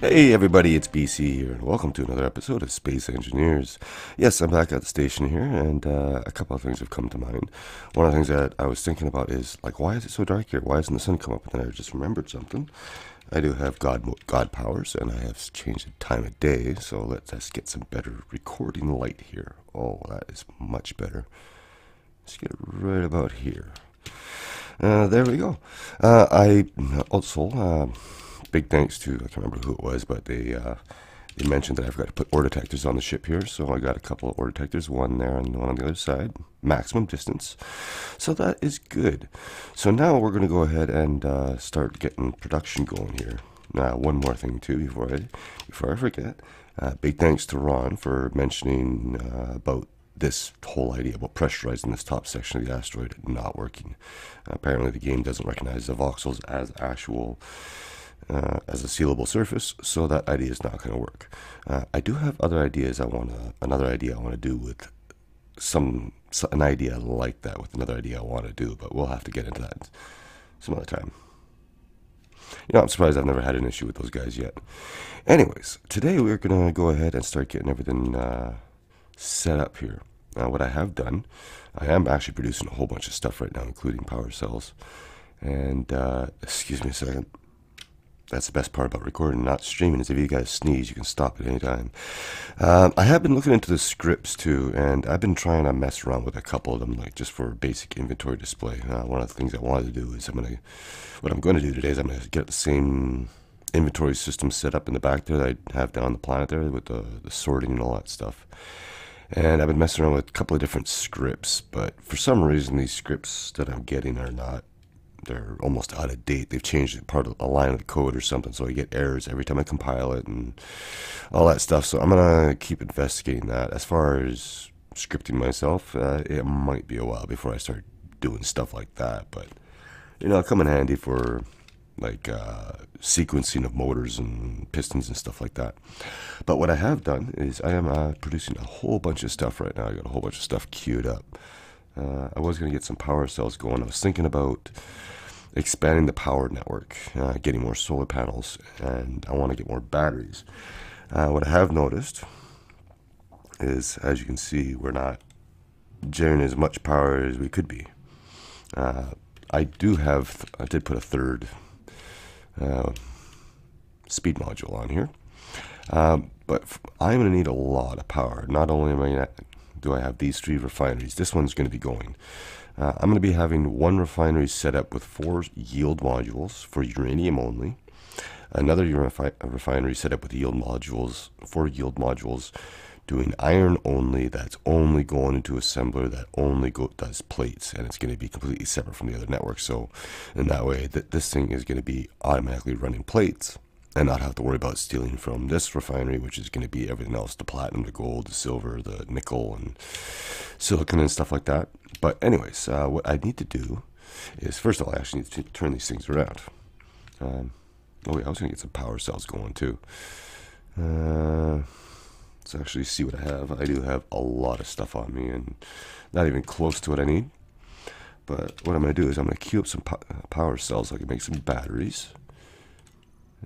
Hey everybody, it's BC here, and welcome to another episode of Space Engineers. Yes, I'm back at the station here, and uh, a couple of things have come to mind. One of the things that I was thinking about is, like, why is it so dark here? Why hasn't the sun come up? And then I just remembered something. I do have God God powers, and I have changed the time of day, so let's get some better recording light here. Oh, that is much better. Let's get it right about here. Uh, there we go. Uh, I also uh, big thanks to I can't remember who it was, but they uh, they mentioned that I've got to put ore detectors on the ship here, so I got a couple of ore detectors, one there and one on the other side, maximum distance. So that is good. So now we're going to go ahead and uh, start getting production going here. Now, one more thing too before I before I forget. Uh, big thanks to Ron for mentioning uh, about this whole idea about pressurizing this top section of the asteroid not working. apparently, the game doesn't recognize the voxels as actual uh, as a sealable surface, so that idea is not going to work. Uh, I do have other ideas. I want to another idea I want to do with some an idea like that with another idea I want to do, but we'll have to get into that some other time. You know, I'm surprised I've never had an issue with those guys yet. Anyways, today we're going to go ahead and start getting everything uh, set up here. Now, what I have done, I am actually producing a whole bunch of stuff right now, including power cells. And, uh, excuse me a second that's the best part about recording, not streaming, is if you guys sneeze, you can stop at any time. Um, I have been looking into the scripts too, and I've been trying to mess around with a couple of them, like just for basic inventory display. Uh, one of the things I wanted to do is I'm gonna, what I'm going to do today is I'm gonna get the same inventory system set up in the back there that I have down on the planet there with the, the sorting and all that stuff. And I've been messing around with a couple of different scripts, but for some reason these scripts that I'm getting are not they're almost out of date. They've changed part of a line of the code or something, so I get errors every time I compile it and all that stuff. So I'm gonna keep investigating that. As far as scripting myself, uh, it might be a while before I start doing stuff like that, but you know, it'll come in handy for like uh, sequencing of motors and pistons and stuff like that. But what I have done is I am uh, producing a whole bunch of stuff right now. I got a whole bunch of stuff queued up. Uh, I was going to get some power cells going. I was thinking about expanding the power network, uh, getting more solar panels, and I want to get more batteries. Uh, what I have noticed is, as you can see, we're not generating as much power as we could be. Uh, I do have, I did put a third uh, speed module on here, um, but I'm going to need a lot of power. Not only am I do I have these three refineries, this one's going to be going. Uh, I'm going to be having one refinery set up with four yield modules for uranium only. Another refi refinery set up with yield modules, four yield modules doing iron only. That's only going into assembler that only go, does plates, and it's going to be completely separate from the other network. So, in that way, that this thing is going to be automatically running plates and not have to worry about stealing from this refinery, which is going to be everything else the platinum, the gold, the silver, the nickel, and silicon and stuff like that. But, anyways, uh, what I need to do is first of all, I actually need to turn these things around. Um, oh, wait, I was going to get some power cells going too. Uh, let's actually see what I have. I do have a lot of stuff on me and not even close to what I need. But what I'm going to do is I'm going to queue up some po power cells so I can make some batteries.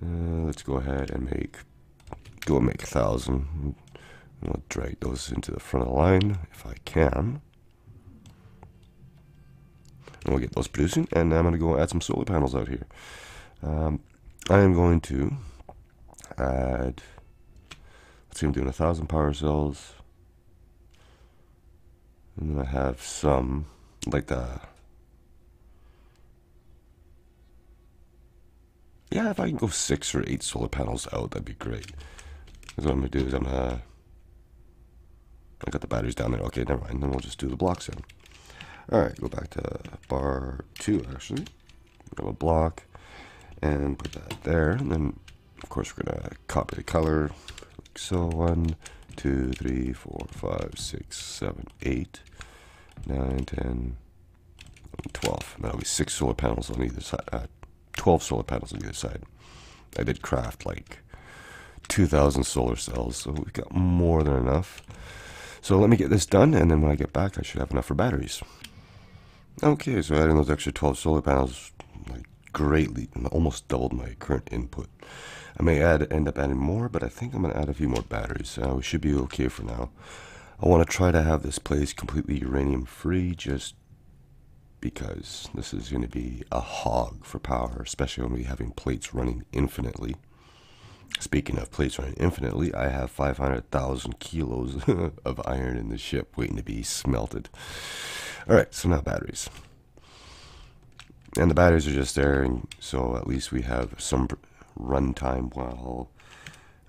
Uh, let's go ahead and make, go and make a thousand. I'll drag those into the front of the line if I can. And we'll get those producing, and I'm going to go add some solar panels out here. Um, I am going to add, let's see, I'm doing a thousand power cells. And then I have some, like the Yeah, if I can go six or eight solar panels out, that'd be great. Because what I'm going to do is I'm going to... I got the batteries down there. Okay, never mind. Then we'll just do the blocks in. Alright, go back to bar 2, actually. Grab a block and put that there. And then, of course, we're going to copy the color. Like so, 1, 2, 3, 4, 5, 6, 7, 8, 9, 10, 12. That'll be 6 solar panels on either side. Uh, 12 solar panels on either side. I did craft like 2,000 solar cells, so we've got more than enough. So let me get this done, and then when I get back, I should have enough for batteries. Okay, so adding those extra 12 solar panels like greatly, and almost doubled my current input. I may add end up adding more, but I think I'm going to add a few more batteries. We should be okay for now. I want to try to have this place completely uranium free just because this is going to be a hog for power, especially when we're having plates running infinitely. Speaking of plates running infinitely, I have 500,000 kilos of iron in the ship waiting to be smelted. Alright, so now batteries. And the batteries are just there, and so at least we have some runtime while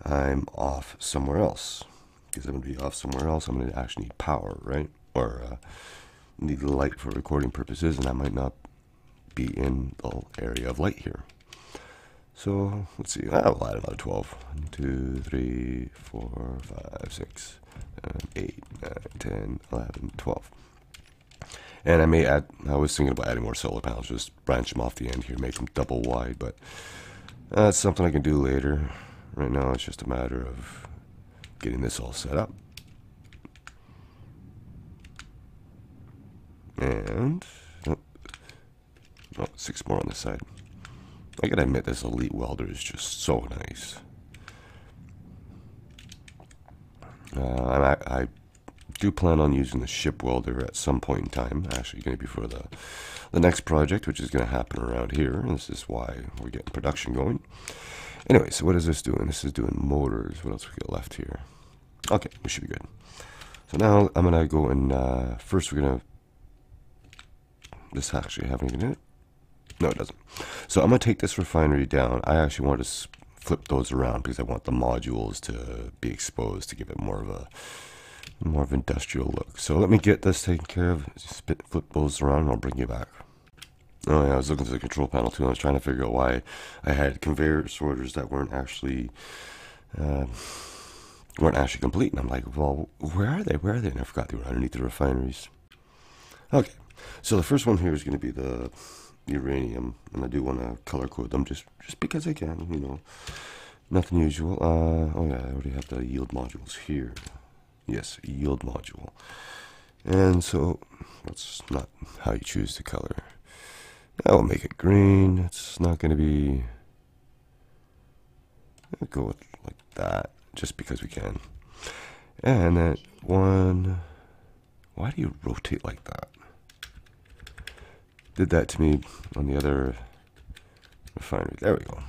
I'm off somewhere else. Because I'm going to be off somewhere else, I'm going to actually need power, right? Or uh, need light for recording purposes, and I might not be in the area of light here. So let's see. I will add another 12. 1, 2, 3, 4, 5, 6, 7, 8, 9, 10, 11, 12. And I may add, I was thinking about adding more solar panels, just branch them off the end here, make them double wide, but that's something I can do later. Right now it's just a matter of getting this all set up. And, oh, oh, six more on the side. I gotta admit, this Elite Welder is just so nice. Uh, I, I do plan on using the ship welder at some point in time. Actually, going to be for the the next project, which is going to happen around here. This is why we're getting production going. Anyway, so what is this doing? This is doing motors. What else we got left here? Okay, we should be good. So now I'm going to go and uh, first we're going to. This actually have anything in it? No, it doesn't. So I'm going to take this refinery down. I actually want to flip those around because I want the modules to be exposed to give it more of a more of industrial look. So let me get this taken care of. Flip those around and I'll bring you back. Oh yeah, I was looking through the control panel too. I was trying to figure out why I had conveyor sorters that weren't actually uh, weren't actually complete. And I'm like, well, where are they? Where are they? And I forgot they were underneath the refineries. Okay, so the first one here is going to be the uranium, and I do want to color code them just just because I can. You know, nothing usual. Uh, oh yeah, I already have the yield modules here. Yes, yield module. And so that's not how you choose the color. I will make it green. It's not going to be. I'll go with like that, just because we can. And that one. Why do you rotate like that? Did that to me on the other refinery. There we go.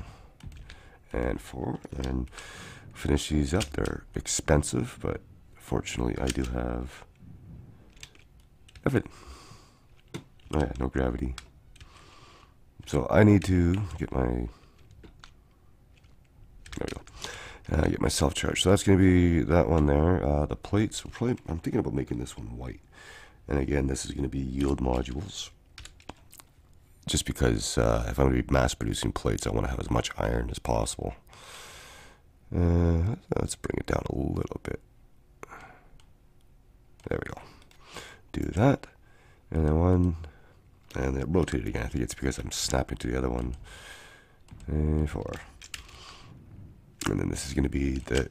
And four. And finish these up. They're expensive, but Fortunately, I do have everything. Oh yeah, no gravity. So I need to get my there we go. Uh, get myself charged. So that's going to be that one there. Uh, the plates, probably, I'm thinking about making this one white. And again, this is going to be yield modules. Just because uh, if I'm going to be mass producing plates, I want to have as much iron as possible. Uh, let's bring it down a little bit. There we go. Do that. And then one. And then rotate it again. I think it's because I'm snapping to the other one. And four. And then this is going to be the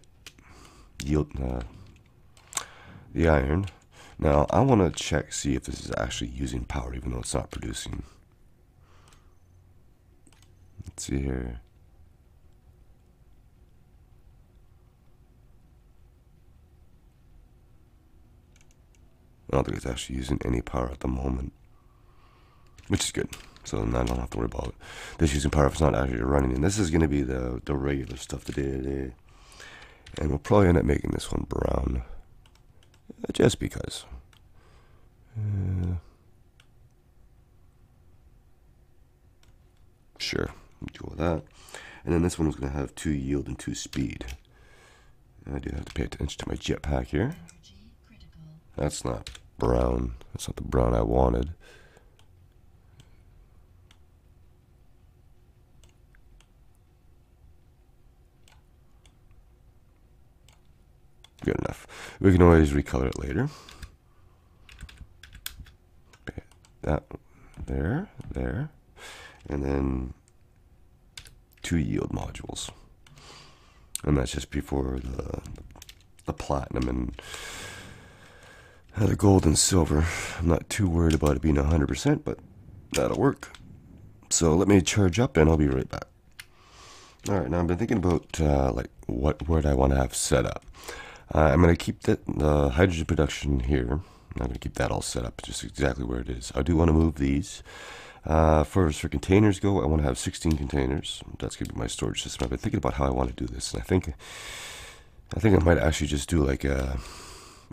yield, uh, the iron. Now, I want to check, see if this is actually using power, even though it's not producing. Let's see here. I don't think it's actually using any power at the moment, which is good. So then I don't have to worry about it. this using power if it's not actually running. And this is going to be the, the regular stuff, the day to day. And we'll probably end up making this one brown, uh, just because. Uh, sure, all that. And then this one's going to have two yield and two speed. I do have to pay attention to my jetpack here. That's not brown. That's not the brown I wanted. Good enough. We can always recolor it later. That there, there, and then two yield modules, and that's just before the the platinum and uh, the gold and silver. I'm not too worried about it being 100%, but that'll work. So let me charge up and I'll be right back. All right, now I've been thinking about uh, like what do I want to have set up. Uh, I'm going to keep the, the hydrogen production here. I'm going to keep that all set up just exactly where it is. I do want to move these. Uh, first, for containers go, I want to have 16 containers. That's going to be my storage system. I've been thinking about how I want to do this, and I think I think I might actually just do like a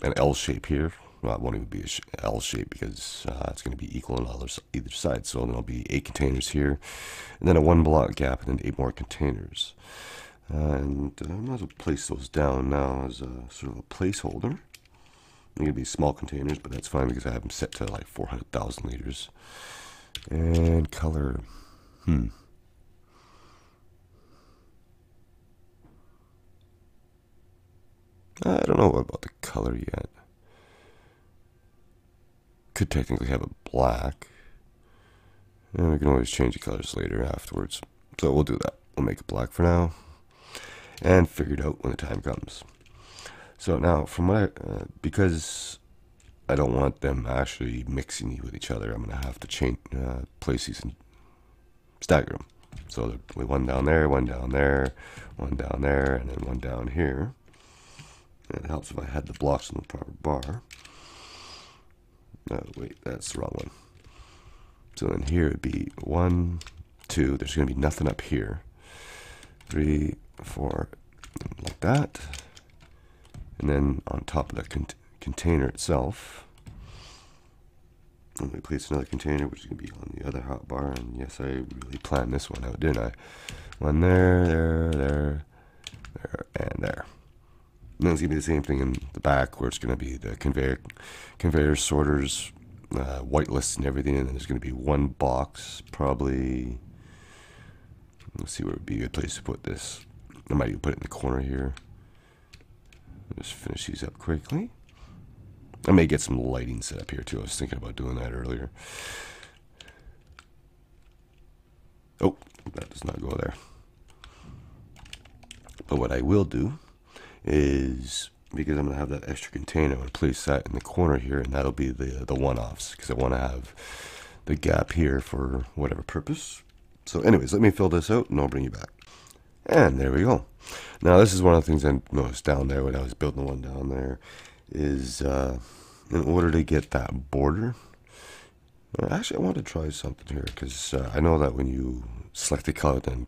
an L shape here. Well, it won't even be a L shape because uh, it's going to be equal on either, either side. So there'll be eight containers here, and then a one block gap, and then eight more containers. Uh, and uh, I might as well place those down now as a sort of a placeholder. They're going to be small containers, but that's fine because I have them set to like 400,000 liters. And color, hmm. I don't know about the color yet. Could technically have a black. And we can always change the colors later afterwards. So we'll do that. We'll make it black for now. And figure it out when the time comes. So now, from what I, uh, because I don't want them actually mixing with each other, I'm going to have to change, uh, and stagger them. So we one down there, one down there, one down there, and then one down here. It helps if I had the blocks in the proper bar. No, wait, that's the wrong one. So then here would be one, two. There's going to be nothing up here. Three, four, like that. And then on top of the con container itself, let me place another container, which is going to be on the other hot bar. And yes, I really planned this one out, didn't I? One there, there, there, there, and there. And then it's going to be the same thing in the back where it's going to be the conveyor, conveyor sorters, uh, white lists and everything. And then there's going to be one box, probably. Let's see where would be a good place to put this. I might even put it in the corner here. Let's just finish these up quickly. I may get some lighting set up here too. I was thinking about doing that earlier. Oh, that does not go there. But what I will do is because I'm to have that extra container, I'm to place that in the corner here, and that'll be the, the one-offs, because I want to have the gap here for whatever purpose. So anyways, let me fill this out, and I'll bring you back. And there we go. Now, this is one of the things I noticed down there when I was building the one down there, is uh, in order to get that border, actually, I want to try something here, because uh, I know that when you select the color, then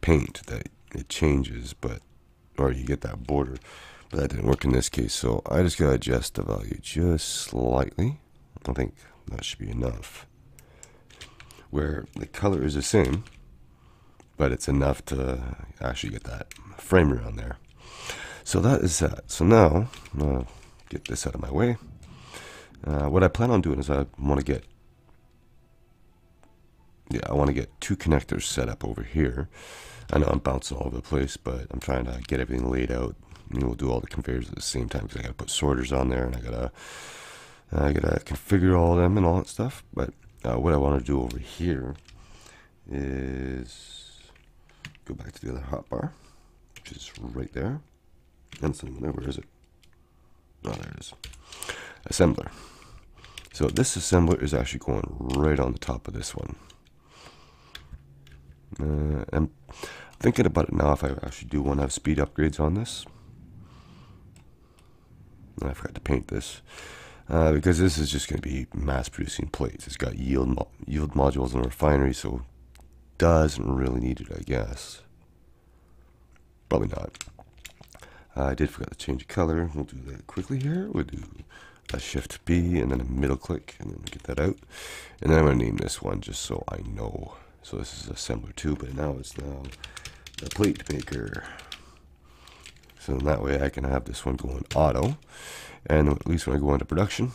paint, that it changes, but or you get that border. But that didn't work in this case, so I just gotta adjust the value just slightly. I think that should be enough. Where the color is the same, but it's enough to actually get that frame around there. So that is that. So now, I'm get this out of my way. Uh, what I plan on doing is I want to get, yeah, I want to get two connectors set up over here. I know I'm bouncing all over the place, but I'm trying to get everything laid out. And we'll do all the conveyors at the same time because I got to put sorters on there and I gotta I gotta configure all of them and all that stuff. But uh, what I want to do over here is go back to the other hotbar, which is right there. And somewhere, where is it? Oh, there it is. Assembler. So this assembler is actually going right on the top of this one. Uh, I'm thinking about it now if I actually do want to have speed upgrades on this. I forgot to paint this. Uh, because this is just going to be mass producing plates. It's got yield mo yield modules the refinery, so doesn't really need it, I guess. Probably not. I did forget to change the color. We'll do that quickly here. We'll do a shift B and then a middle click, and then get that out. And then I'm going to name this one just so I know. So this is assembler 2, but now it's now the plate maker. So that way I can have this one going auto. And at least when I go into production,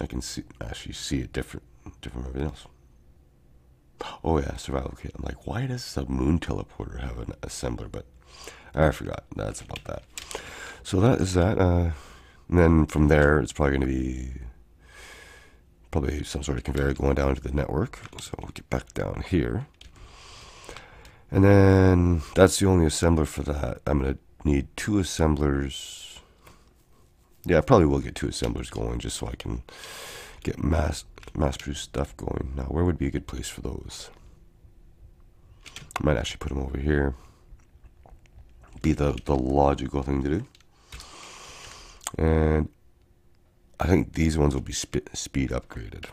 I can see actually see it different different from everything else. Oh yeah, survival kit. I'm like, why does the moon teleporter have an assembler? But I forgot. That's about that. So that is that. Uh, and then from there, it's probably going to be probably some sort of conveyor going down to the network. So we'll get back down here. And then that's the only assembler for that. I'm going to need two assemblers. Yeah, I probably will get two assemblers going just so I can get mass mass produced stuff going. Now, where would be a good place for those? I might actually put them over here. Be the, the logical thing to do. And I think these ones will be sp speed upgraded.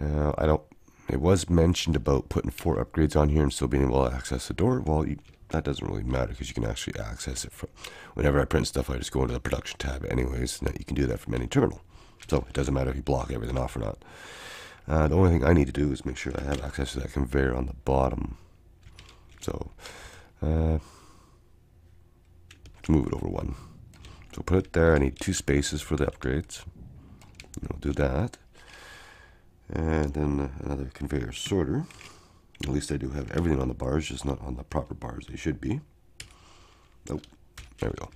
Uh, I don't. It was mentioned about putting four upgrades on here and still being able to access the door. Well, you, that doesn't really matter because you can actually access it from. Whenever I print stuff, I just go into the production tab, anyways. You can do that from any terminal, so it doesn't matter if you block everything off or not. Uh, the only thing I need to do is make sure I have access to that conveyor on the bottom. So, uh, move it over one. So put it there. I need two spaces for the upgrades. I'll do that. And then another conveyor sorter. At least I do have everything on the bars, just not on the proper bars they should be. Nope. There we go.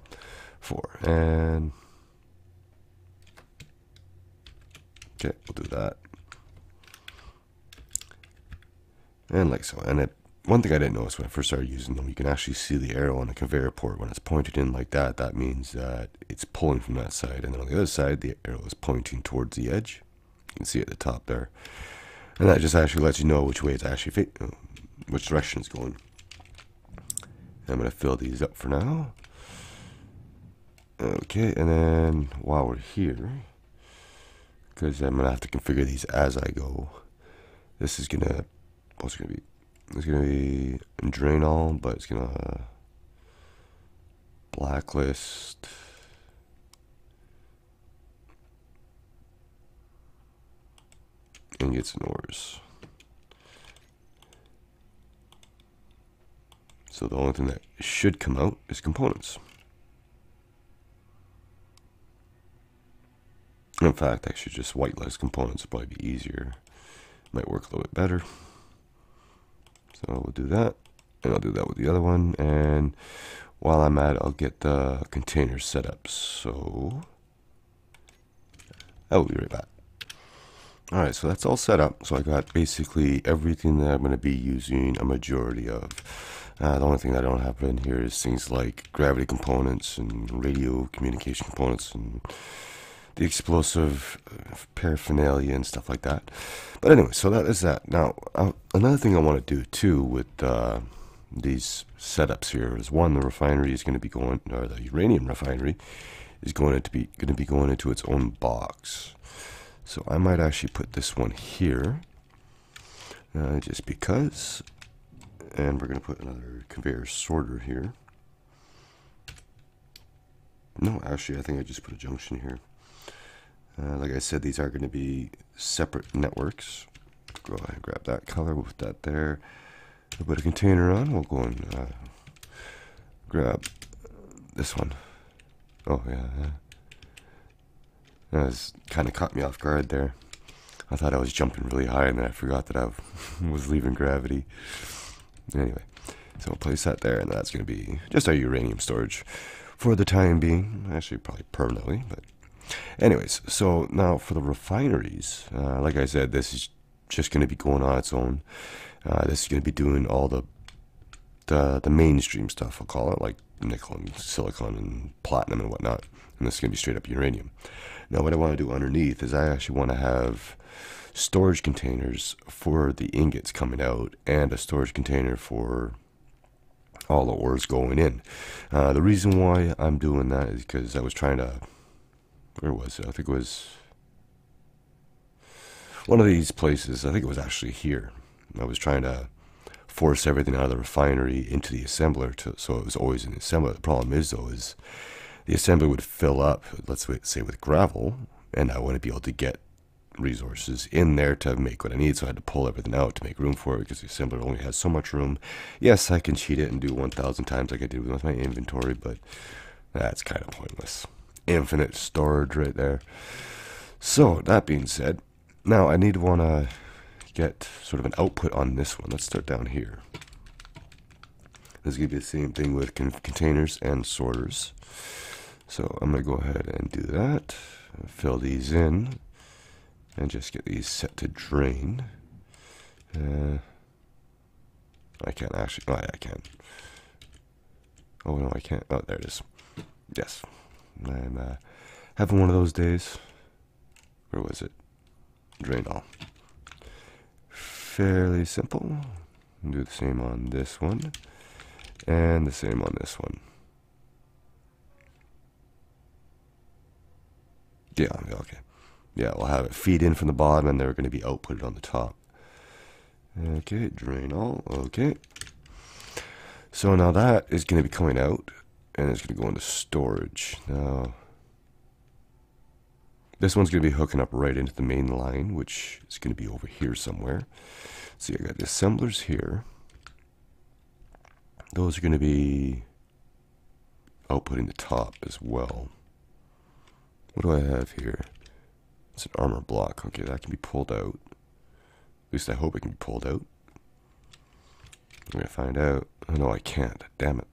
Four. And okay, we'll do that. And like so. And it one thing I didn't notice when I first started using them, you can actually see the arrow on the conveyor port when it's pointed in like that. That means that it's pulling from that side, and then on the other side, the arrow is pointing towards the edge. You can see at the top there, and that just actually lets you know which way it's actually which direction it's going. I'm gonna fill these up for now. Okay, and then while we're here, because I'm gonna have to configure these as I go. This is gonna what's gonna be it's gonna be drain all, but it's gonna uh, blacklist. And ores. So the only thing that should come out is components. In fact, actually just whitelist components would probably be easier. Might work a little bit better. So we'll do that. And I'll do that with the other one. And while I'm at it, I'll get the container set up. So I will be right back. Alright, so that's all set up. So I got basically everything that I'm going to be using a majority of. Uh, the only thing that I don't have in here is things like gravity components and radio communication components and the explosive uh, paraphernalia and stuff like that. But anyway, so that is that. Now, uh, another thing I want to do too with uh, these setups here is one, the refinery is going to be going, or the uranium refinery is going to be going to be going into its own box. So I might actually put this one here, uh, just because. And we're going to put another conveyor sorter here. No, actually, I think I just put a junction here. Uh, like I said, these are going to be separate networks. Go ahead and grab that color, we'll put that there. We'll put a container on, we'll go and uh, grab this one. Oh, yeah. That was kind of caught me off guard there. I thought I was jumping really high and then I forgot that I was leaving gravity. Anyway, so we'll place that there and that's going to be just our uranium storage for the time being. Actually, probably permanently, but Anyways, so now for the refineries, uh, like I said, this is just going to be going on its own. Uh, this is going to be doing all the, the the mainstream stuff, I'll call it, like nickel and silicon and platinum and whatnot. And this is going to be straight up uranium. Now, what I want to do underneath is I actually want to have storage containers for the ingots coming out and a storage container for all the ores going in. Uh, the reason why I'm doing that is because I was trying to where was it? I think it was one of these places. I think it was actually here. I was trying to force everything out of the refinery into the assembler, to, so it was always in the assembler. The problem is, though, is the assembler would fill up, let's say with gravel, and I wouldn't be able to get resources in there to make what I need, so I had to pull everything out to make room for it because the assembler only has so much room. Yes, I can cheat it and do 1,000 times like I did with my inventory, but that's kind of pointless infinite storage right there. So, that being said, now I need to want to get sort of an output on this one. Let's start down here. Going to be the same thing with con containers and sorters. So I'm going to go ahead and do that. Fill these in. And just get these set to drain. Uh, I can't actually. Oh, yeah, I can. Oh, no, I can't. Oh, there it is. Yes. I'm uh, having one of those days. Where was it? drain all. Fairly simple. Do the same on this one, and the same on this one. Yeah, okay. Yeah, we'll have it feed in from the bottom, and they're going to be outputted on the top. Okay, drain all. Okay. So now that is going to be coming out, and it's going to go into storage. Now, this one's going to be hooking up right into the main line, which is going to be over here somewhere. See, I got the assemblers here. Those are going to be outputting the top as well. What do I have here? It's an armor block. Okay, that can be pulled out. At least I hope it can be pulled out. I'm going to find out. Oh, no, I can't. Damn it.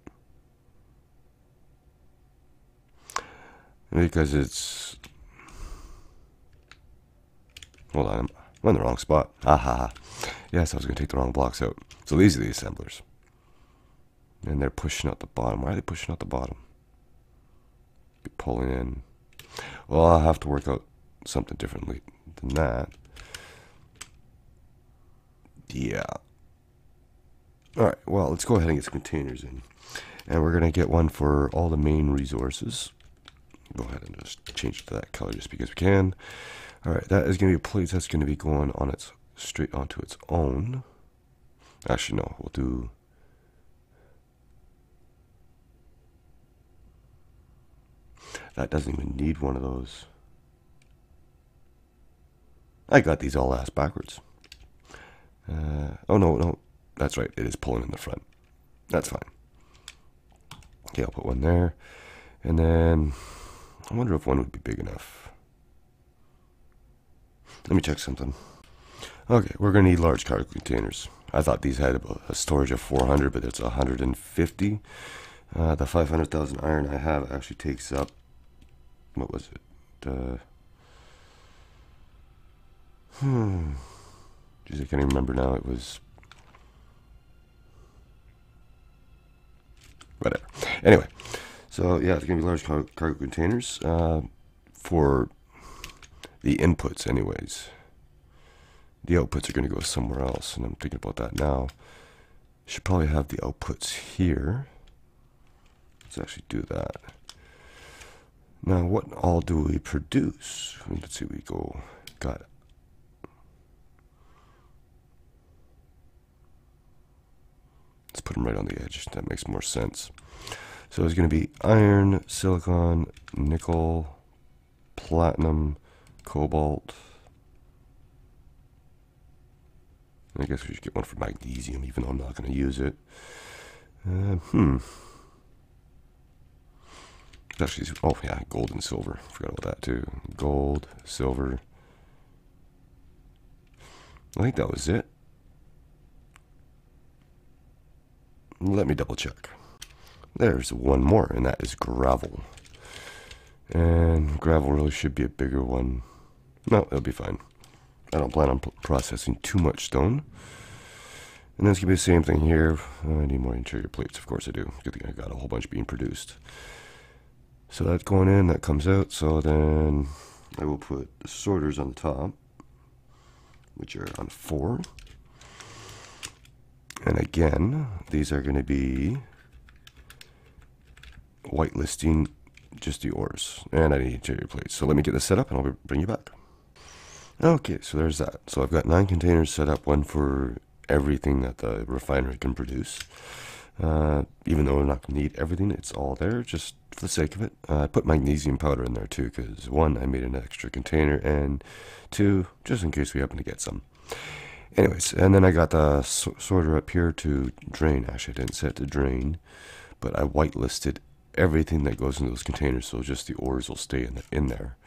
Because it's... Hold on, I'm in the wrong spot. Ha ha ha. Yes, I was going to take the wrong blocks out. So these are the assemblers. And they're pushing out the bottom. Why are they pushing out the bottom? Be pulling in. Well, I'll have to work out something differently than that. Yeah. Alright, well, let's go ahead and get some containers in. And we're going to get one for all the main resources. Go ahead and just change it to that color just because we can. Alright, that is going to be a place that's going to be going on its straight onto its own. Actually, no, we'll do That doesn't even need one of those. I got these all ass backwards. Uh, oh, no, no. That's right. It is pulling in the front. That's fine. Okay, I'll put one there. And then I wonder if one would be big enough. Let me check something. Okay, we're going to need large cargo containers. I thought these had a storage of 400, but it's 150. Uh, the 500,000 iron I have actually takes up what was it? Uh, hmm. Geez, I can't even remember now. It was whatever. Anyway, so yeah, it's gonna be large car cargo containers uh, for the inputs, anyways. The outputs are gonna go somewhere else, and I'm thinking about that now. Should probably have the outputs here. Let's actually do that. Now, what all do we produce? Let's see, we go, got. Let's put them right on the edge. That makes more sense. So it's going to be iron, silicon, nickel, platinum, cobalt. I guess we should get one for magnesium, even though I'm not going to use it. Uh, hmm. Actually, oh yeah, gold and silver. Forgot about that too. Gold, silver. I think that was it. Let me double check. There's one more, and that is gravel. And gravel really should be a bigger one. No, it'll be fine. I don't plan on processing too much stone. And then it's going to be the same thing here. I need more interior plates. Of course I do. Good thing I got a whole bunch being produced. So that's going in, that comes out. So then I will put the sorters on the top, which are on four. And again, these are going to be whitelisting just the ores. And I need interior plates. So let me get this set up and I'll bring you back. Okay, so there's that. So I've got nine containers set up, one for everything that the refinery can produce. Uh, even though I'm not going to need everything, it's all there just for the sake of it. Uh, I put magnesium powder in there too because one, I made an extra container, and two, just in case we happen to get some. Anyways, and then I got the sorter up here to drain. Actually, I didn't set it to drain, but I whitelisted everything that goes into those containers, so just the ores will stay in, the, in there.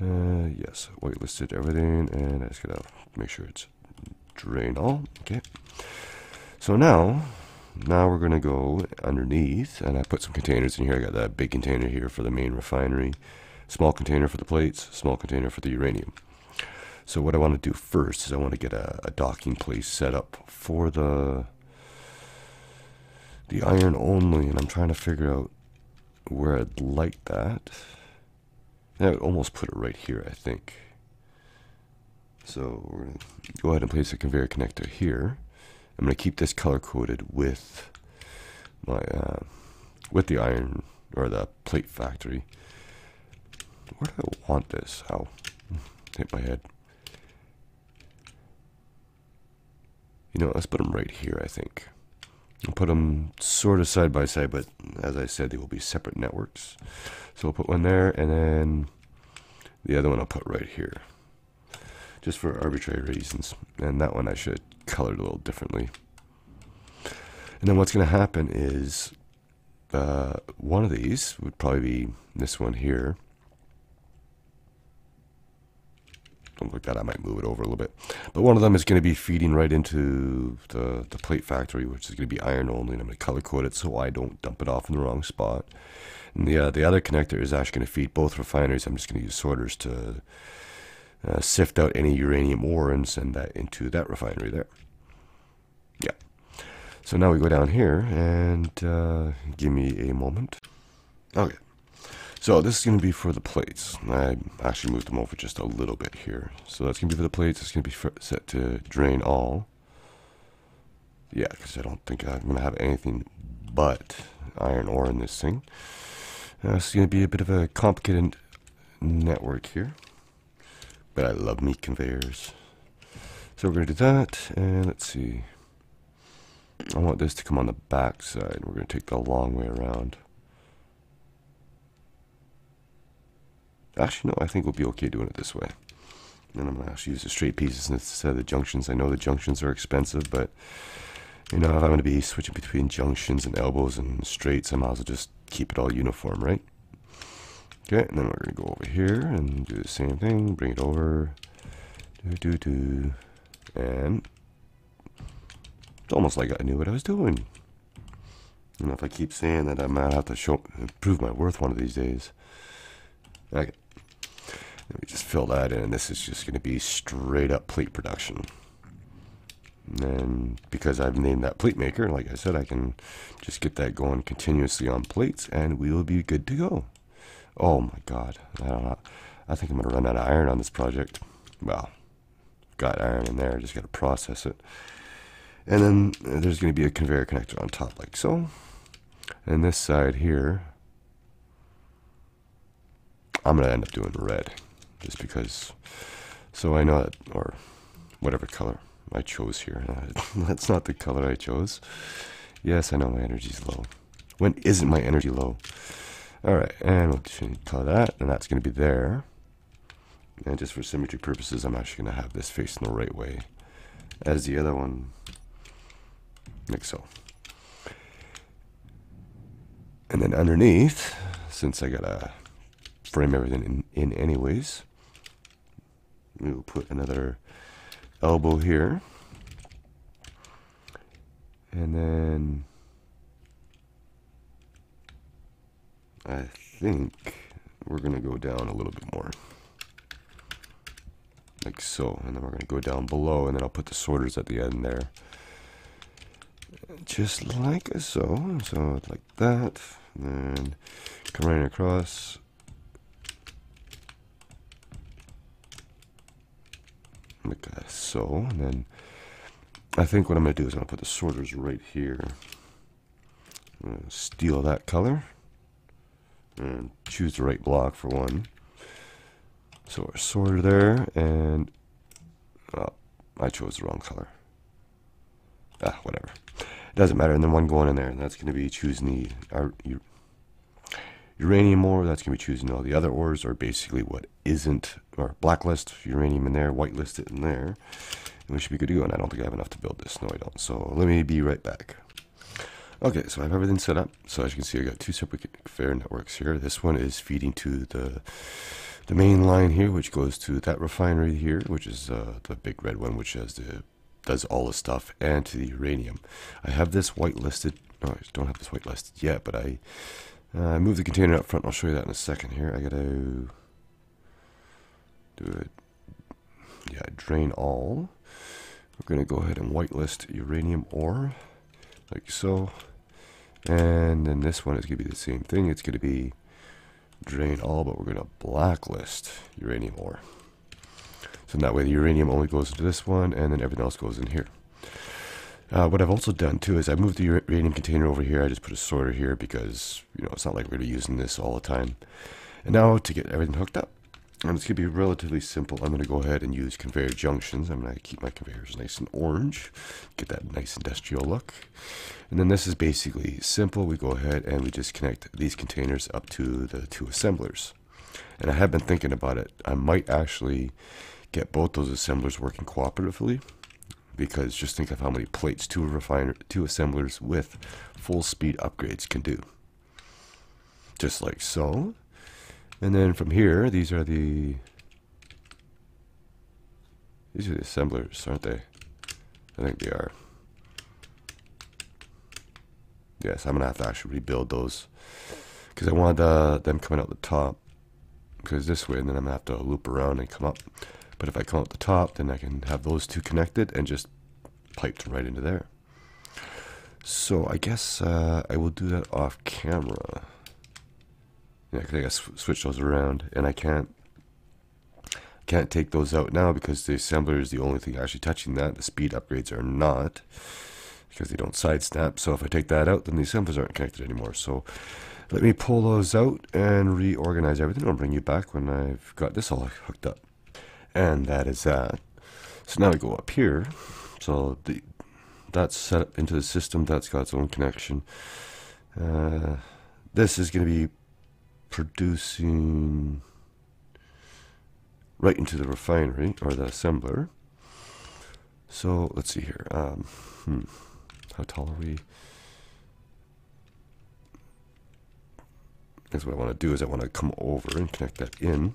Uh, yes, whitelisted everything, and I just gotta make sure it's drain all. Okay. So now now we're to go underneath, and I put some containers in here. I got that big container here for the main refinery, small container for the plates, small container for the uranium. So what I want to do first is I want to get a, a docking place set up for the the iron only, and I'm trying to figure out where I'd like that. I would almost put it right here, I think. So we're going to go ahead and place a conveyor connector here. I'm going to keep this color coded with my uh, with the iron or the plate factory. Where do I want this? Ow. Hit my head. You know, let's put them right here, I think. I'll put them sort of side by side, but as I said, they will be separate networks. So I'll put one there, and then the other one I'll put right here. Just for arbitrary reasons. And that one I should color it a little differently. And then what's going to happen is uh, one of these would probably be this one here. Don't look that, I might move it over a little bit. But one of them is going to be feeding right into the, the plate factory, which is going to be iron only, and I'm going to color code it so I don't dump it off in the wrong spot. And the, uh, the other connector is actually going to feed both refineries. I'm just going to use sorters to uh, sift out any uranium ore and send that into that refinery there. Yeah. So now we go down here and uh, give me a moment. Okay. So this is going to be for the plates. I actually moved them over just a little bit here. So that's going to be for the plates. It's going to be set to drain all. Yeah, because I don't think I'm going to have anything but iron ore in this thing. Uh, it's going to be a bit of a complicated network here. But I love meat conveyors. So we're going to do that. And let's see. I want this to come on the back side. We're going to take the long way around. Actually, no, I think we'll be okay doing it this way. And I'm going to actually use the straight pieces instead of the junctions. I know the junctions are expensive, but, you know, if I'm going to be switching between junctions and elbows and straights, I might as well just keep it all uniform, right? Okay, and then we're going to go over here and do the same thing. Bring it over. Do, do, do. And it's almost like I knew what I was doing. You know, if I keep saying that, I might have to show, prove my worth one of these days. Okay. Let me just fill that in. This is just going to be straight up plate production. And because I've named that plate maker, like I said, I can just get that going continuously on plates and we will be good to go. Oh my god. I don't know. I think I'm going to run out of iron on this project. Well, got iron in there. Just got to process it. And then there's going to be a conveyor connector on top like so. And this side here, I'm going to end up doing red just because so I know that, or whatever color I chose here. That's not the color I chose. Yes, I know my energy's low. When isn't my energy low? Alright, and we'll change color that, and that's going to be there. And just for symmetry purposes, I'm actually going to have this facing the right way as the other one, like so. And then underneath, since I got to frame everything in, in anyways, we will put another elbow here. And then I think we're going to go down a little bit more. Like so. And then we're going to go down below and then I'll put the sorters at the end there. Just like so. So like that. And then come right across like so. And then I think what I'm going to do is I'm going to put the sorters right here. steal that color and choose the right block for one. So our sorter there, and oh, I chose the wrong color. Ah, whatever. It doesn't matter. And then one going in there, and that's going to be choosing the uranium ore. That's going to be choosing all the other ores, or basically what isn't, or blacklist uranium in there, whitelist it in there. And we should be good to go. And I don't think I have enough to build this. No, I don't. So let me be right back. Okay, so I have everything set up. So as you can see, I got two separate fair networks here. This one is feeding to the the main line here, which goes to that refinery here, which is uh, the big red one, which has the does all the stuff, and to the uranium. I have this whitelisted. No, I don't have this whitelisted yet, but I uh, move the container up front. I'll show you that in a second here. I gotta do it. Yeah, drain all. We're gonna go ahead and whitelist uranium ore, like so. And then this one is to be the same thing. It's to be drain all, but we're to blacklist uranium ore. So that way the uranium only goes into this one and then everything else goes in here. Uh, what I've also done too is I moved the uranium container over here. I just put a sorter here because, you know, it's not like we're going to be using this all the time. And now to get everything hooked up. And it's going to be relatively simple. I'm going to go ahead and use conveyor junctions. I'm going to keep my conveyors nice and orange, get that nice industrial look. And then this is basically simple. We go ahead and we just connect these containers up to the two assemblers. And I have been thinking about it. I might actually get both those assemblers working cooperatively because just think of how many plates two refiner two assemblers with full speed upgrades can do. Just like so. And then from here, these are the these are the assemblers, aren't they? I think they are. Yes, I'm gonna have to actually rebuild those because I wanted uh, them coming out the top because this way, and then I'm gonna have to loop around and come up. But if I come out the top, then I can have those two connected and just piped right into there. So I guess uh, I will do that off camera. Yeah, cause I guess switch those around, and I can't can't take those out now because the assembler is the only thing actually touching that. The speed upgrades are not because they don't side snap. So if I take that out, then the assemblers aren't connected anymore. So let me pull those out and reorganize everything. I'll bring you back when I've got this all hooked up. And that is that. So now we go up here. So the that's set up into the system. That's got its own connection. Uh, this is going to be producing right into the refinery or the assembler. So let's see here. Um, hmm, how tall are we? That's what I want to do is I want to come over and connect that in.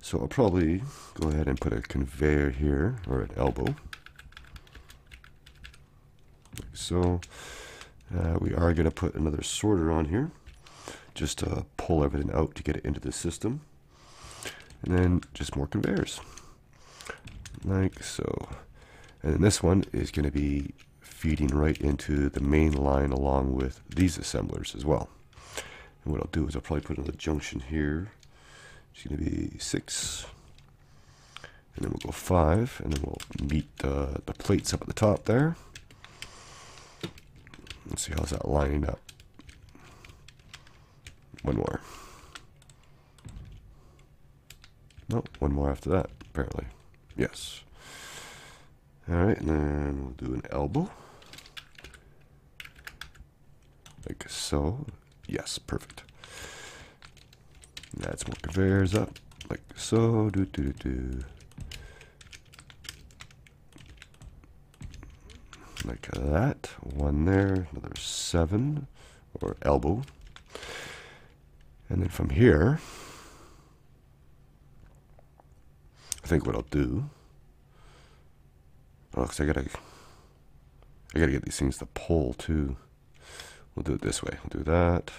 So I'll probably go ahead and put a conveyor here or an elbow. Like so. Uh, we are going to put another sorter on here just to pull everything out to get it into the system. And then just more conveyors, like so. And then this one is going to be feeding right into the main line along with these assemblers as well. And what I'll do is I'll probably put another junction here. It's going to be six. And then we'll go five. And then we'll meet the, the plates up at the top there. Let's see how's that lining up. One more. No, one more after that, apparently. Yes. Alright, and then we'll do an elbow. Like so. Yes, perfect. That's more conveyors up, like so. Do do do do. Like that. One there, another seven, or elbow. And then from here, I think what I'll do, oh, cause I gotta, I gotta get these things to pull too. We'll do it this way. We'll do that.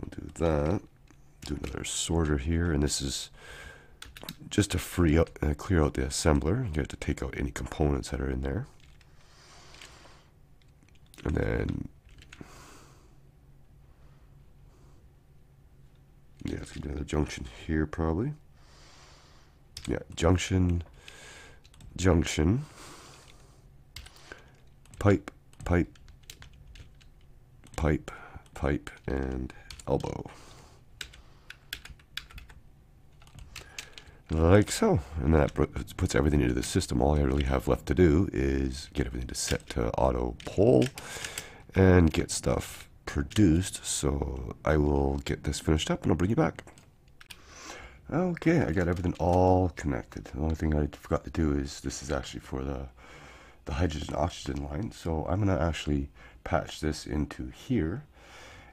We'll do that. Do another sorter here, and this is just to free up, uh, clear out the assembler. You have to take out any components that are in there, and then Yeah, gonna be another junction here probably. Yeah, junction, junction, pipe, pipe, pipe, pipe, and elbow. Like so. And that puts everything into the system. All I really have left to do is get everything to set to auto pull and get stuff produced. So I will get this finished up and I'll bring you back. Okay, I got everything all connected. The only thing I forgot to do is this is actually for the the hydrogen oxygen line. So I'm going to actually patch this into here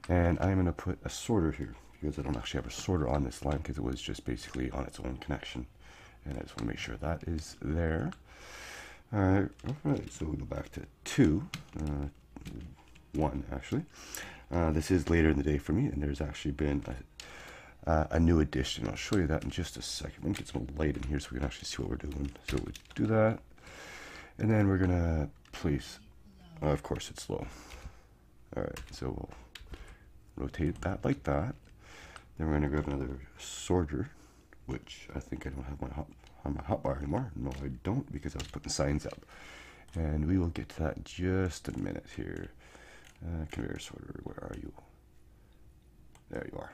and I'm going to put a sorter here because I don't actually have a sorter on this line because it was just basically on its own connection. And I just want to make sure that is there. All right, all right, so we'll go back to two. Uh, one actually. Uh, this is later in the day for me, and there's actually been a, uh, a new addition. I'll show you that in just a second. Let me get some light in here so we can actually see what we're doing. So we do that, and then we're gonna place. Uh, of course, it's low. All right, so we'll rotate that like that. Then we're gonna grab another sorter, which I think I don't have my hot, on my hotbar anymore. No, I don't because I was putting signs up. And we will get to that just a minute here. Uh, conveyor sorter, where are you? There you are.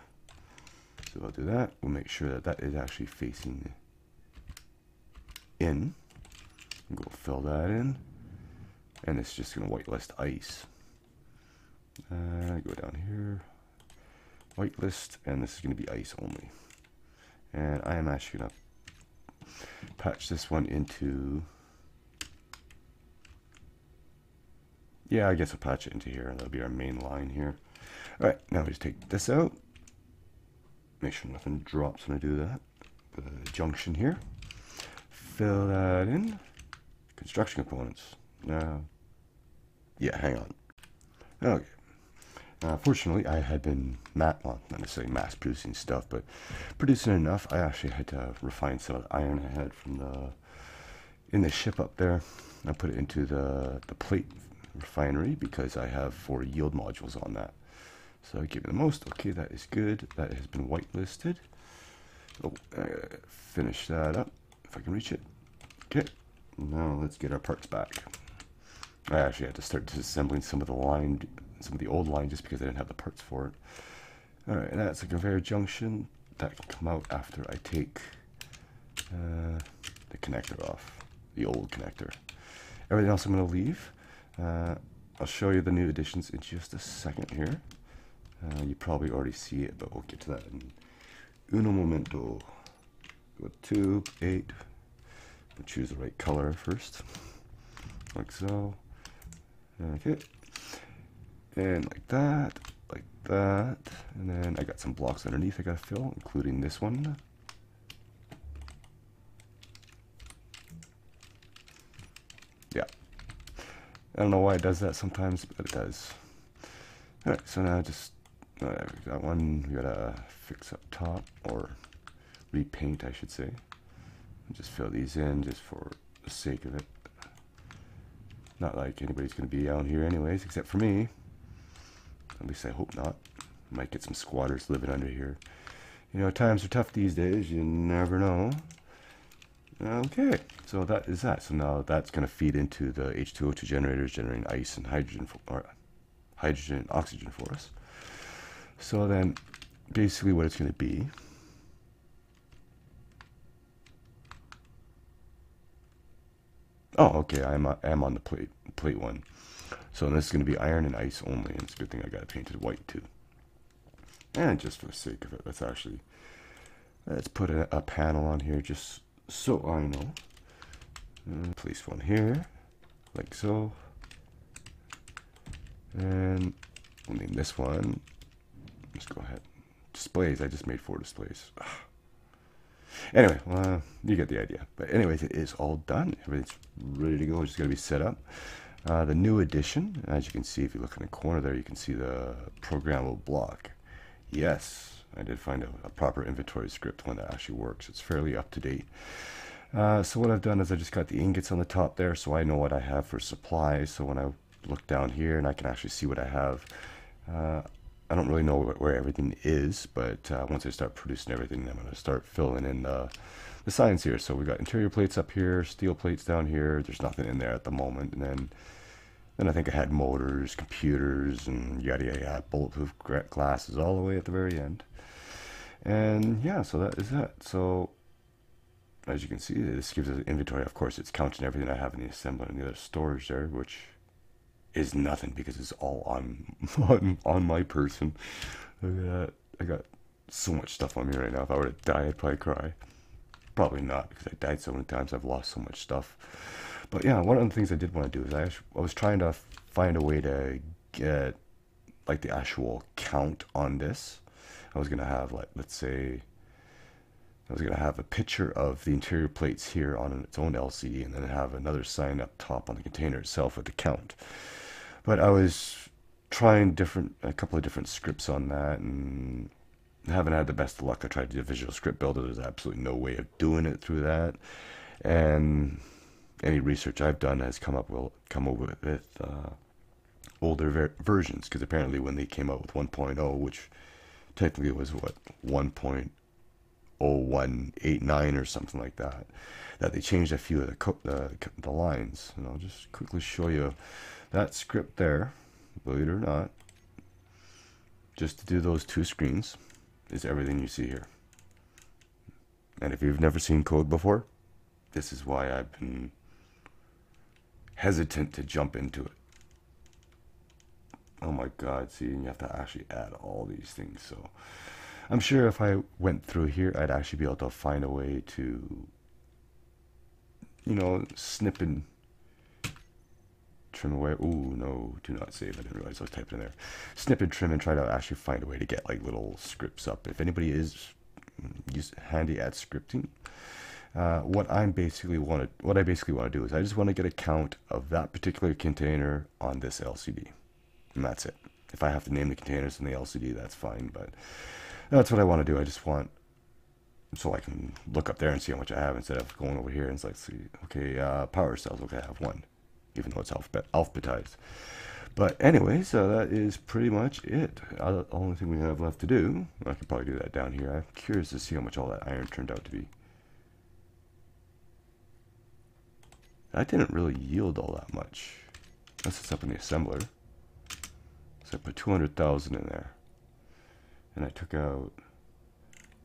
So we'll do that. We'll make sure that that is actually facing in. Go fill that in. And it's just going to whitelist ice. Uh, go down here. Whitelist, and this is going to be ice only. And I am actually going to patch this one into Yeah, I guess I'll patch it into here. That'll be our main line here. All right, now we just take this out. Make sure nothing drops when I do that. Put a junction here. Fill that in. Construction components. Now, yeah, hang on. Okay. Uh, fortunately, I had been well, not necessarily mass producing stuff, but producing enough. I actually had to refine some of the iron I had from the in the ship up there. I put it into the the plate refinery because I have four yield modules on that. So I give it the most. Okay, that is good. That has been whitelisted. Oh, uh, finish that up if I can reach it. Okay, now let's get our parts back. I actually had to start disassembling some of the line, some of the old line just because I didn't have the parts for it. All right, and that's a conveyor junction. That can come out after I take uh, the connector off, the old connector. Everything else I'm going to leave. Uh, I'll show you the new additions in just a second here. Uh, you probably already see it, but we'll get to that in uno momento. Go to 8. We'll choose the right color first, like so. Okay. And like that, like that. And then I got some blocks underneath I gotta fill, including this one. Yeah. I don't know why it does that sometimes, but it does. Alright, so now just, uh, one we gotta fix up top, or repaint I should say. Just fill these in just for the sake of it. Not like anybody's gonna be out here anyways, except for me. At least I hope not. Might get some squatters living under here. You know, times are tough these days, you never know. Okay, so that is that. So now that's going to feed into the H2O2 generators generating ice and hydrogen, for, or hydrogen and oxygen for us. So then basically what it's going to be Oh, okay, I'm, I'm on the plate, plate one. So this is going to be iron and ice only, and it's a good thing I got it painted white too. And just for the sake of it, let's actually, let's put a, a panel on here just so I know. Uh, place one here, like so. And we'll name this one. Let's go ahead. Displays, I just made four displays. Anyway, well, you get the idea. But anyways, it is all done. Everything's ready to go. It's just going to be set up. Uh, the new addition, as you can see, if you look in the corner there, you can see the programmable block. Yes, I did find a, a, proper inventory script, one that actually works. It's fairly up to date. Uh, so what I've done is I just got the ingots on the top there so I know what I have for supplies. So when I look down here and I can actually see what I have, uh, I don't really know where, everything is, but uh, once I start producing everything, I'm going to start filling in the, the signs here. So we've got interior plates up here, steel plates down here. There's nothing in there at the moment. And then then I think I had motors, computers, and yada yada yada, bulletproof glasses all the way at the very end. And yeah, so that is that. So as you can see, this gives us inventory. Of course, it's counting everything I have in the assembly and the other storage there, which is nothing because it's all on on, on my person. Look at that. I got so much stuff on me right now. If I were to die, I'd probably cry. Probably not because I died so many times. I've lost so much stuff. But yeah, one of the things I did want to do is I, I was trying to find a way to get like the actual count on this. I was gonna have like let's say I was going to have a picture of the interior plates here on its own LCD and then have another sign up top on the container itself with the count. But I was trying different, a couple of different scripts on that and haven't had the best of luck. I tried to do visual script builder. There's absolutely no way of doing it through that. And any research I've done has come up will come up with uh, older ver versions because apparently when they came out with 1.0, which technically was what 1. 0189 or something like that. That they changed a few of the the, the lines, and I'll just quickly show you that script there. Believe it or not, just to do those two screens is everything you see here. And if you've never seen code before, this is why I've been hesitant to jump into it. Oh my god, see, you have to actually add all these things. So I'm sure if I went through here, I'd actually be able to find a way to, you know, snip and trim away. Ooh, no, do not save. I didn't realize I was typing in there. Snip and trim and try to actually find a way to get like little scripts up. If anybody is handy at scripting, uh, what I'm basically want to, what I basically want to do is I just want to get a count of that particular container on this LCD, and that's it. If I have to name the containers in the LCD, that's fine. But that's what I want to do. I just want so I can look up there and see how much I have instead of going over here and it's like, see, okay, uh, power cells. Okay, I have one, even though it's alphabet alphabetized. But anyway, so that is pretty much it. Uh, the only thing we have left to do, I could probably do that down here. I'm curious to see how much all that iron turned out to be. That didn't really yield all that much. Unless it's up in the assembler. So I put 200,000 in there. And I took out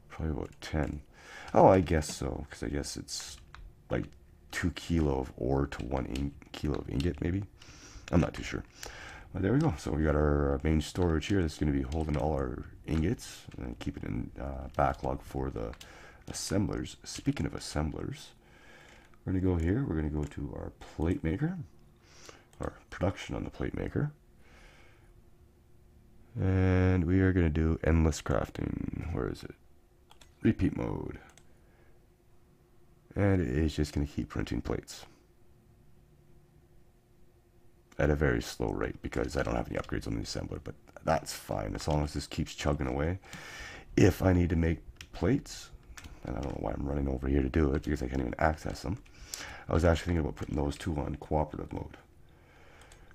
probably about 10. Oh, I guess so. Because I guess it's like 2 kilo of ore to 1 kilo of ingot, maybe. I'm not too sure. But there we go. So we got our main storage here. That's going to be holding all our ingots. And keep it in uh, backlog for the assemblers. Speaking of assemblers, we're going to go here. We're going to go to our plate maker, our production on the plate maker. And we are going to do endless crafting. Where is it? Repeat mode. And it is just going to keep printing plates. At a very slow rate because I don't have any upgrades on the assembler, but that's fine as long as this keeps chugging away. If I need to make plates, and I don't know why I'm running over here to do it because I can't even access them. I was actually thinking about putting those two on cooperative mode.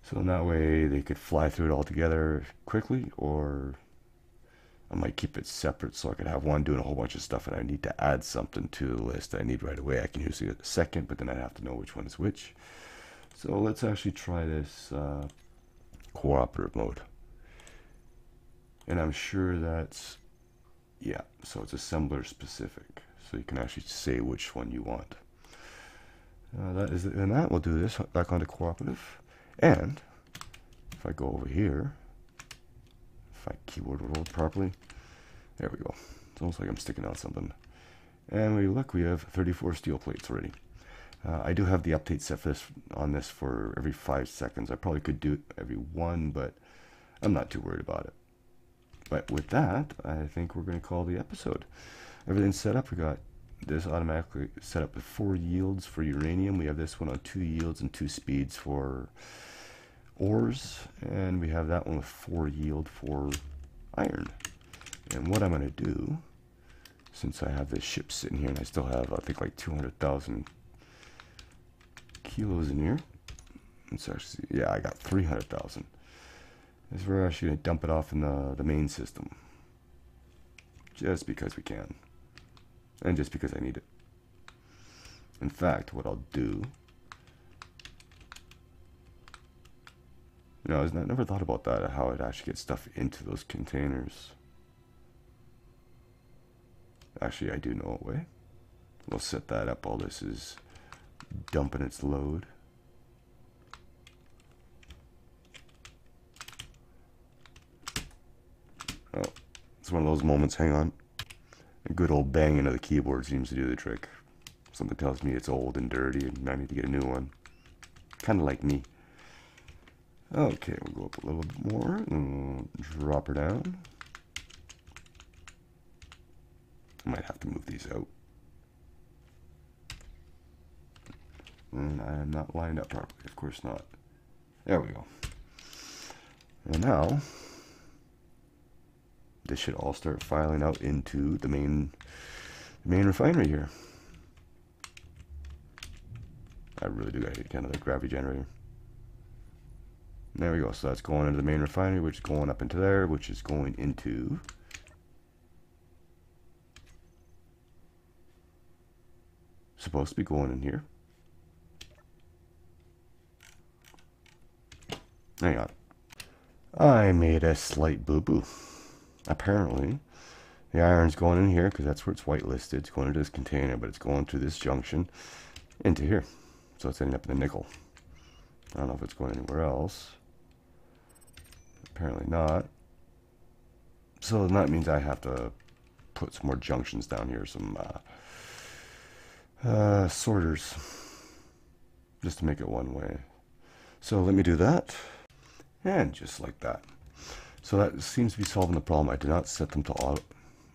So in that way they could fly through it all together quickly or I might keep it separate so I could have one doing a whole bunch of stuff and I need to add something to the list that I need right away. I can get a second, but then I'd have to know which one is which. So let's actually try this uh, cooperative mode. And I'm sure that's, yeah, so it's assembler specific. So you can actually say which one you want. Uh, that is, and that will do this back onto cooperative. And if I go over here, if I keyboard roll properly, there we go. It's almost like I'm sticking out something. And we look, we have 34 steel plates already. Uh, I do have the update set for this on this for every five seconds. I probably could do it every one, but I'm not too worried about it. But with that, I think we're going to call the episode. Everything's set up. We got this automatically set up with four yields for uranium. We have this one on two yields and two speeds for ores. And we have that one with four yield for iron. And what I'm going to do, since I have this ship sitting here and I still have, I think, like 200,000 kilos in here. Let's actually, yeah, I got 300,000. Is we're actually going to dump it off in the, the main system. Just because we can and just because I need it. In fact, what I'll do, know, I never thought about that, how I'd actually get stuff into those containers. Actually, I do know a way. We'll set that up while this is dumping its load. Oh, it's one of those moments, hang on. A good old banging of the keyboard seems to do the trick. Something tells me it's old and dirty and I need to get a new one. Kind of like me. Okay, we'll go up a little bit more and drop her down. I might have to move these out. And I am not lined up properly, of course not. There we go. And now, this should all start filing out into the main the main refinery here. I really do get kind of the gravity generator. There we go. So that's going into the main refinery, which is going up into there, which is going into supposed to be going in here. Hang on. I made a slight boo-boo. Apparently, the iron's going in here because that's where it's whitelisted. It's going into this container, but it's going through this junction into here. So it's ending up in the nickel. I don't know if it's going anywhere else. Apparently not. So that means I have to put some more junctions down here, some uh, uh, sorters, just to make it one way. So let me do that, and just like that. So that seems to be solving the problem. I did not set them to auto,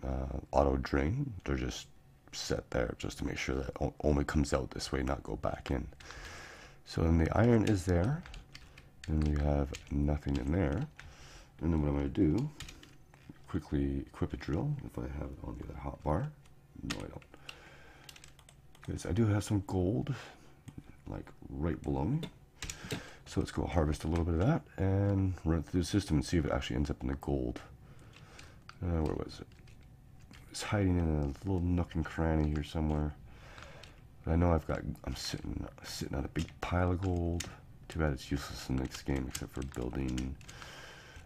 uh, auto drain. They're just set there just to make sure that only comes out this way, not go back in. So then the iron is there, and we have nothing in there. And then what I'm going to do quickly equip a drill if I have it on the other hotbar. No, I don't. Because I do have some gold, like right below me. So let's go harvest a little bit of that and run it through the system and see if it actually ends up in the gold. Uh, where was it? It's hiding in a little nook and cranny here somewhere. But I know I've got, I'm sitting, sitting on a big pile of gold. Too bad it's useless in this game except for building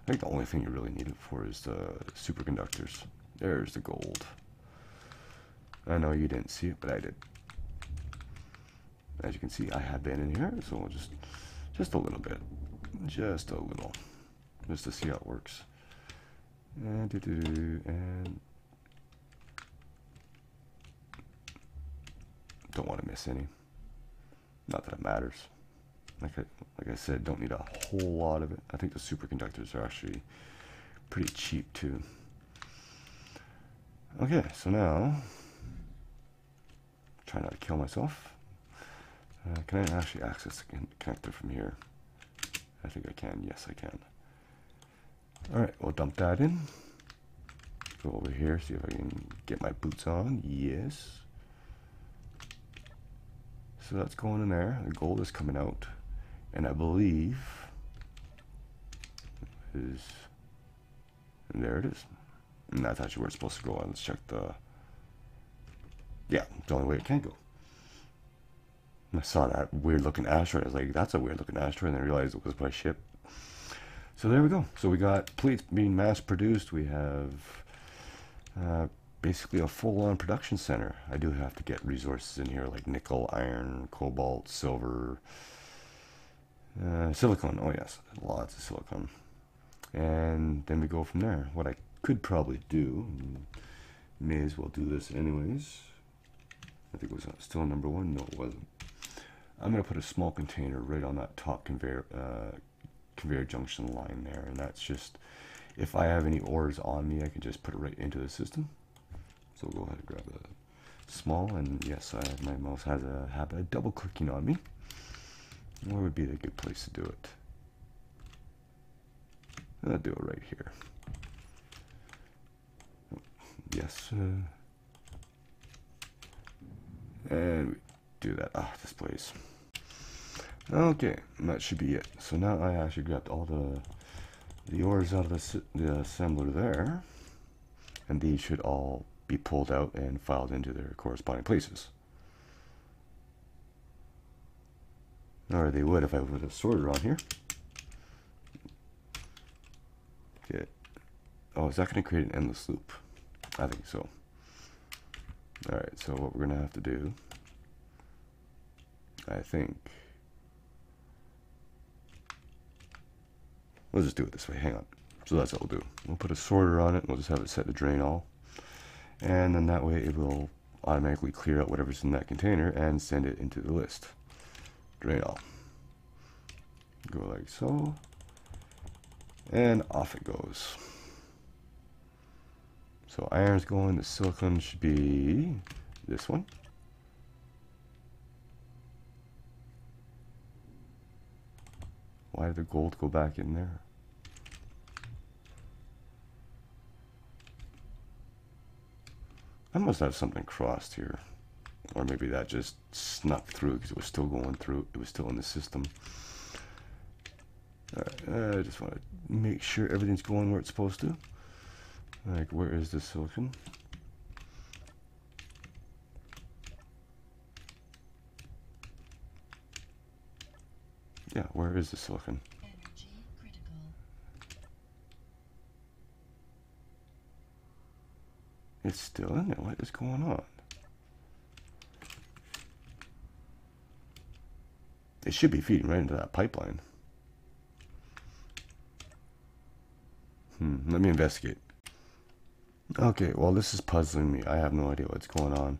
I think the only thing you really need it for is the superconductors. There's the gold. I know you didn't see it, but I did. As you can see, I have been in here, so we'll just, just a little bit. Just a little. Just to see how it works. And, doo -doo -doo, and don't want to miss any. Not that it matters. Like I, like I said, don't need a whole lot of it. I think the superconductors are actually pretty cheap too. Okay, so now, try not to kill myself. Uh, can I actually access the connector from here? I think I can. Yes, I can. All right, we'll dump that in. Go over here, see if I can get my boots on. Yes. So that's going in there. The gold is coming out and I believe is there it is and that's actually where it's supposed to go let's check the yeah the only way it can go I saw that weird looking asteroid I was like that's a weird looking asteroid and I realized it was my ship so there we go so we got plates being mass produced we have uh, basically a full-on production center I do have to get resources in here like nickel iron cobalt silver uh, silicon, oh yes, lots of silicon. And then we go from there. What I could probably do, may as well do this anyways. I think it was still number one. No, it wasn't. I'm going to put a small container right on that top conveyor, uh, conveyor junction line there. And that's just, if I have any ores on me, I can just put it right into the system. So we'll go ahead and grab a small. And yes, I, my mouse has a habit of double clicking on me. Where would be a good place to do it? I'll do it right here. Yes. Uh, and do that. Ah, this place. Okay, that should be it. So now I actually grabbed all the the ores out of the, the assembler there, and these should all be pulled out and filed into their corresponding places. Or they would if I would have sorted on here. Okay. Oh, is that going to create an endless loop? I think so. Alright, so what we're going to have to do, I think, we'll just do it this way. Hang on. So that's what we'll do. We'll put a sorter on it. We'll just have it set to drain all. And then that way it will automatically clear out whatever's in that container and send it into the list drain all. Go like so. And off it goes. So iron's going, the silicon should be this one. Why did the gold go back in there? I must have something crossed here. Or maybe that just snuck through because it was still going through. It was still in the system. Right, I just want to make sure everything's going where it's supposed to. Like, where is the silicon? Yeah, where is the silicon? Energy critical. It's still in there. What is going on? It should be feeding right into that pipeline. Hmm, let me investigate. Okay, well this is puzzling me. I have no idea what's going on.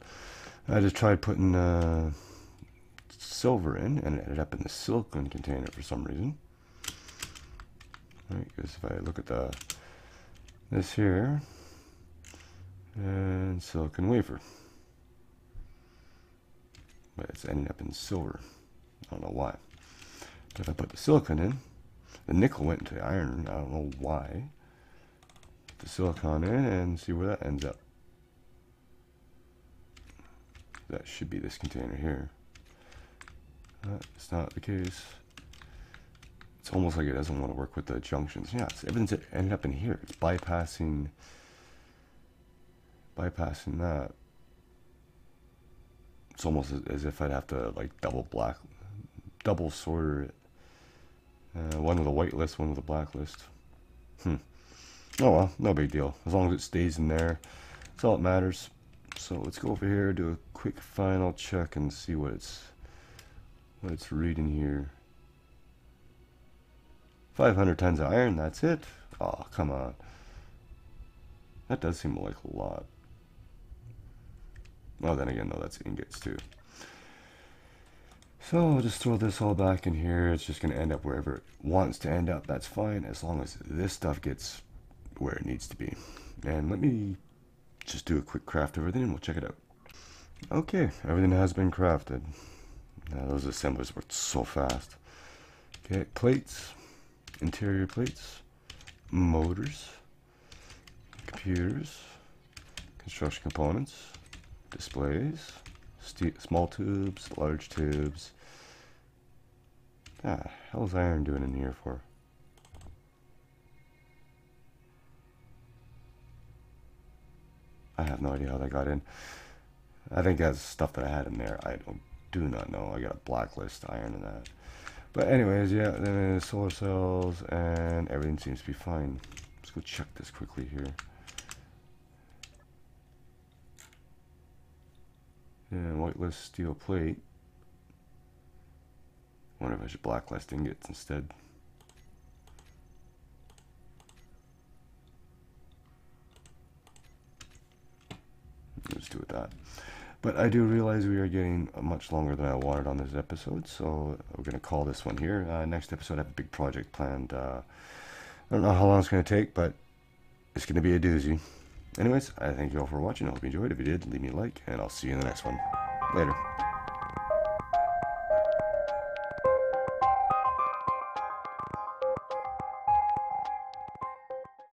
I just tried putting uh, silver in and it ended up in the silicon container for some reason. Right, because if I look at the this here and silicon wafer. But it's ending up in silver. I don't know why. But if I put the silicon in, the nickel went into the iron. I don't know why. Put the silicon in and see where that ends up. That should be this container here. That's not the case. It's almost like it doesn't want to work with the junctions. Yeah, it's, everything's ended up in here. It's bypassing bypassing that. It's almost as, as if I'd have to like double black double sorter it. Uh, one with a white list, one with a black list. Hmm. Oh well, no big deal. As long as it stays in there, that's all that matters. So let's go over here, do a quick final check and see what it's what it's reading here. 500 tons of iron, that's it? Oh, come on. That does seem like a lot. Well, then again, no, that's ingots too. So I'll just throw this all back in here. It's just going to end up wherever it wants to end up. That's fine as long as this stuff gets where it needs to be. And let me just do a quick craft of everything and we'll check it out. Okay, everything has been crafted. Now those assemblies worked so fast. Okay, plates, interior plates, motors, computers, construction components, displays, small tubes, large tubes. Ah, hell's iron doing in here for? I have no idea how that got in. I think that's stuff that I had in there. I don't, do not know. I got a blacklist iron in that. But anyways, yeah, then solar cells and everything seems to be fine. Let's go check this quickly here. And whitelist steel plate. Wonder if I should blacklist ingots instead. Let's do with that. But I do realize we are getting much longer than I wanted on this episode, so we're going to call this one here. Uh, next episode, I have a big project planned. Uh, I don't know how long it's going to take, but it's going to be a doozy. Anyways, I thank you all for watching. I hope you enjoyed. If you did, leave me a like, and I'll see you in the next one. Later.